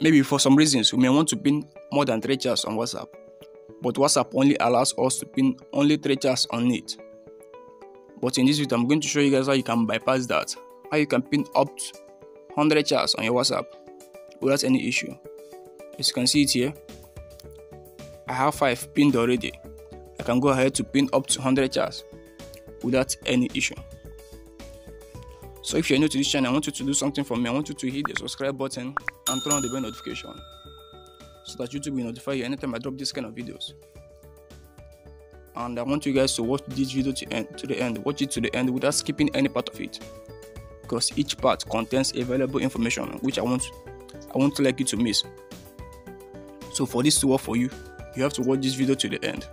maybe for some reasons we may want to pin more than three chats on WhatsApp, but WhatsApp only allows us to pin only three chats on it. But in this video, I'm going to show you guys how you can bypass that, how you can pin up to 100 chats on your WhatsApp without any issue. As you can see it here, I have 5 pinned already. I can go ahead to pin up to 100 chats without any issue. So if you're new to this channel, I want you to do something for me. I want you to hit the subscribe button and turn on the bell notification so that YouTube will notify you anytime I drop this kind of videos. And I want you guys to watch this video to end to the end. Watch it to the end without skipping any part of it. Because each part contains a valuable information which I want I won't like you to miss. So for this to work for you, you have to watch this video to the end.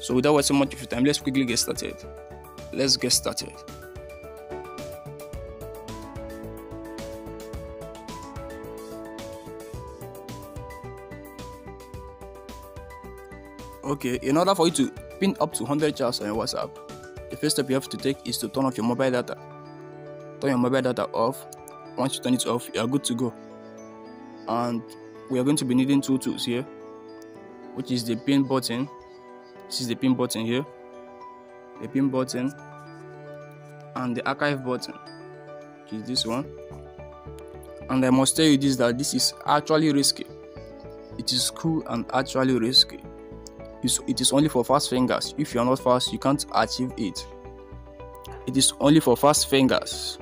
So without wasting much of your time, let's quickly get started. Let's get started. Okay, in order for you to pin up to 100 chats on your WhatsApp, the first step you have to take is to turn off your mobile data. Turn your mobile data off. Once you turn it off, you are good to go. And we are going to be needing two tools here, which is the pin button. This is the pin button here, the pin button, and the archive button, which is this one. And I must tell you this that this is actually risky. It is cool and actually risky it is only for fast fingers. If you are not fast, you can't achieve it. It is only for fast fingers.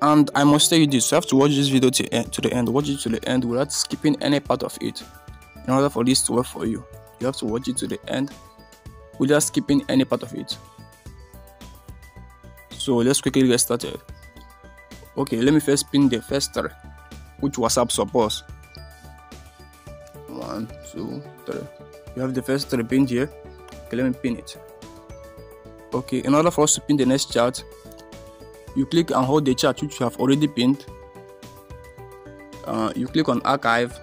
And I must tell you this: you have to watch this video to, the end. Watch it to the end without skipping any part of it. In order for this to work for you, you have to watch it to the end without skipping any part of it. So let's quickly get started. Okay, let me first pin the first three, which WhatsApp supports. One, two, three you have the first three here. Okay let me pin it. Okay in order for us to pin the next chart you click and hold the chart which you have already pinned. Uh, you click on archive.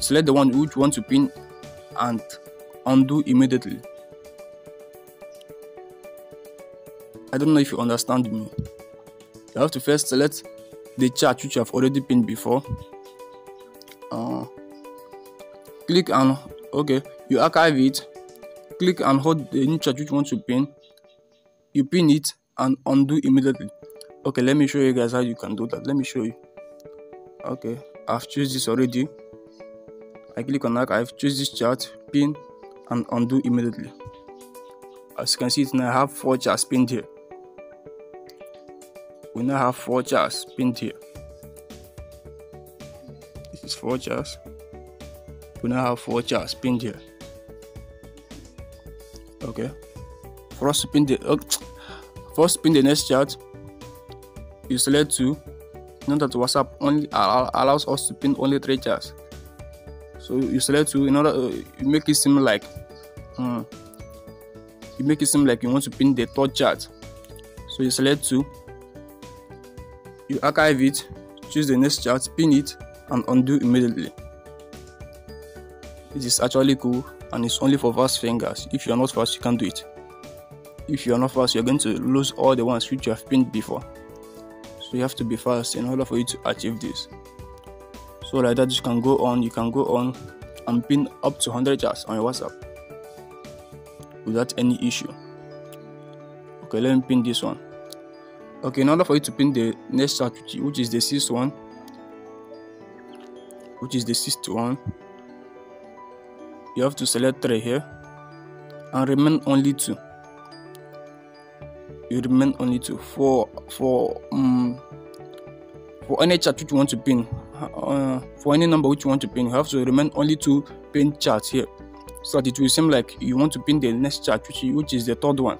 Select the one which you want to pin and undo immediately. I don't know if you understand me. You have to first select the chart which you have already pinned before. Uh, click and okay you archive it. Click and hold the new chart which you want to pin. You pin it and undo immediately. Okay let me show you guys how you can do that. Let me show you. Okay i've choose this already. I click on archive choose this chart pin and undo immediately. As you can see now i have four charts pinned here. We now have four charts pinned here. This is four charts we now have four charts pinned here okay. To pin the uh, us to pin the next chart you select two. Note that whatsapp only allows us to pin only three charts. So you select two. In order uh, you make it seem like um, you make it seem like you want to pin the third chart. So you select two. You archive it choose the next chart pin it and undo immediately it is actually cool and it's only for fast fingers. If you're not fast, you can't do it. If you're not fast, you're going to lose all the ones which you have pinned before. So you have to be fast in order for you to achieve this. So like that, you can go on, you can go on and pin up to 100 charts on your WhatsApp without any issue. Okay, let me pin this one. Okay, in order for you to pin the next chart, which is the sixth one, which is the sixth one, you have to select 3 here and remain only 2 you remain only 2 for for um for any chart which you want to pin uh, for any number which you want to pin you have to remain only 2 pin charts here so that it will seem like you want to pin the next chart which, which is the third one.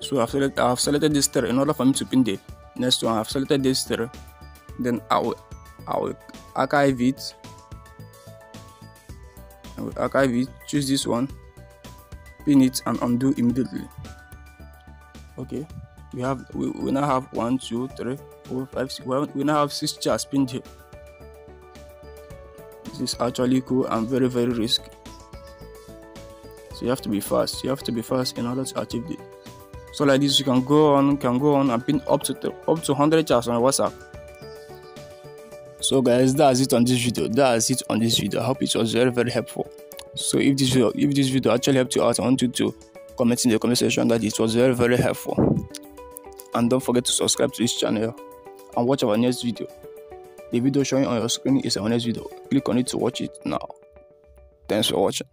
So I've selected, I've selected this three in order for me to pin the next one. I've selected this three. Then I will I will archive it I archive it, choose this one, pin it and undo immediately. Okay, we have we, we now have one, two, three, four, five, six. Well, we now have six charts pinned here. This is actually cool and very very risky. So you have to be fast. You have to be fast in order to achieve this. So like this, you can go on, can go on and pin up to up to 100 chats on WhatsApp. So guys, that's it on this video. That's it on this video. I hope it was very very helpful. So if this video, if this video actually helped you out, I want you to comment in the comment section that it was very very helpful. And don't forget to subscribe to this channel and watch our next video. The video showing on your screen is our next video. Click on it to watch it now. Thanks for watching.